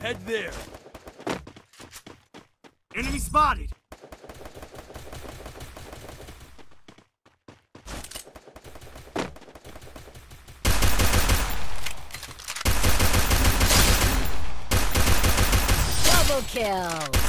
Head there. Enemy spotted! Double kill!